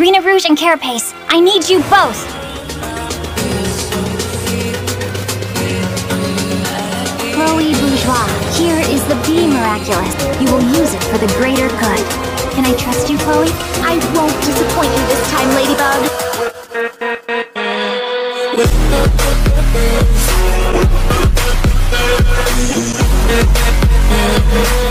Rena Rouge and Carapace, I need you both! Chloe Bourgeois, here is the Bee Miraculous. You will use it for the greater good. Can I trust you, Chloe? I won't disappoint you this time, Ladybug!